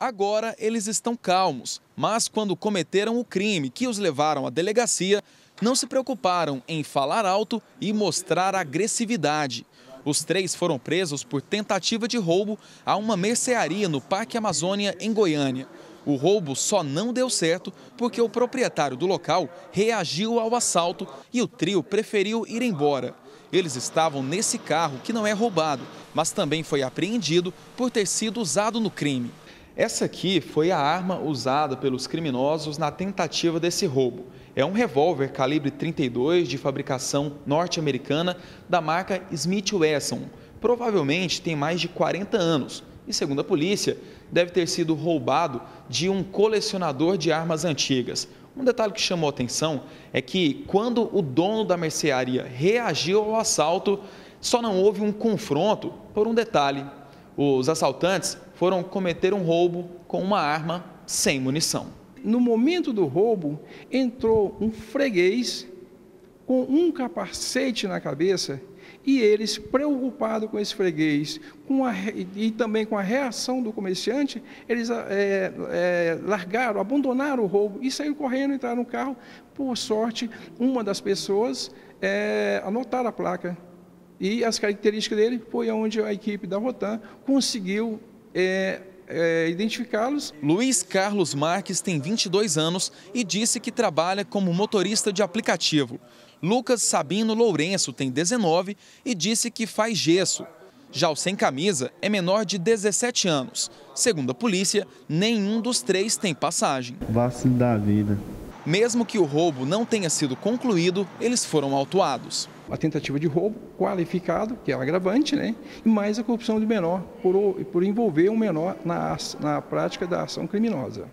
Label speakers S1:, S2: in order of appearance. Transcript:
S1: Agora eles estão calmos, mas quando cometeram o crime que os levaram à delegacia, não se preocuparam em falar alto e mostrar agressividade. Os três foram presos por tentativa de roubo a uma mercearia no Parque Amazônia, em Goiânia. O roubo só não deu certo porque o proprietário do local reagiu ao assalto e o trio preferiu ir embora. Eles estavam nesse carro que não é roubado, mas também foi apreendido por ter sido usado no crime. Essa aqui foi a arma usada pelos criminosos na tentativa desse roubo. É um revólver calibre 32 de fabricação norte-americana da marca Smith Wesson. Provavelmente tem mais de 40 anos e, segundo a polícia, deve ter sido roubado de um colecionador de armas antigas. Um detalhe que chamou atenção é que quando o dono da mercearia reagiu ao assalto, só não houve um confronto por um detalhe. Os assaltantes foram cometer um roubo com uma arma sem munição.
S2: No momento do roubo, entrou um freguês com um capacete na cabeça e eles, preocupados com esse freguês com a, e também com a reação do comerciante, eles é, é, largaram, abandonaram o roubo e saíram correndo, entraram no carro. Por sorte, uma das pessoas é, anotaram a placa. E as características dele foi onde a equipe da Rotan conseguiu é, é, identificá-los.
S1: Luiz Carlos Marques tem 22 anos e disse que trabalha como motorista de aplicativo. Lucas Sabino Lourenço tem 19 e disse que faz gesso. Já o sem camisa é menor de 17 anos. Segundo a polícia, nenhum dos três tem passagem.
S3: Vacilo da vida.
S1: Mesmo que o roubo não tenha sido concluído, eles foram autuados.
S2: A tentativa de roubo qualificado, que é o agravante, né? e mais a corrupção de menor, por, por envolver um menor na, na prática da ação criminosa.